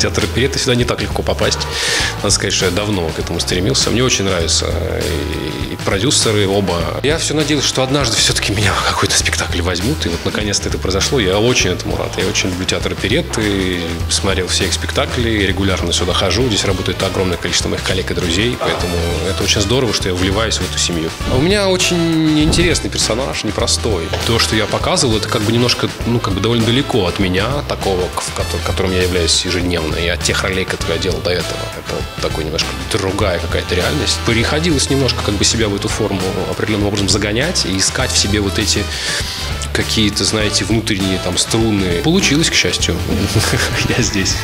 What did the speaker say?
театр оперетты всегда не так легко попасть. Надо сказать, что я давно к этому стремился. Мне очень нравятся и продюсеры оба. Я все надеялся, что однажды все-таки меня в какой-то спектакль возьмут. И вот наконец-то это произошло. Я очень этому рад. Я очень люблю театр оперетты. Смотрел все их спектакли. Регулярно сюда хожу. Здесь работает огромное количество моих коллег и друзей. Поэтому это очень здорово, что я вливаюсь в эту семью. А у меня очень интересный персонаж, непростой. То, что я показывал, это как бы немножко, ну, как бы довольно далеко от меня, такого, в котором я являюсь ежедневно, и от тех ролей, которые я делал до этого. Это такой немножко другая какая-то реальность. Приходилось немножко как бы себя в эту форму определенным образом загонять и искать в себе вот эти какие-то, знаете, внутренние там струны. Получилось, к счастью. Я здесь.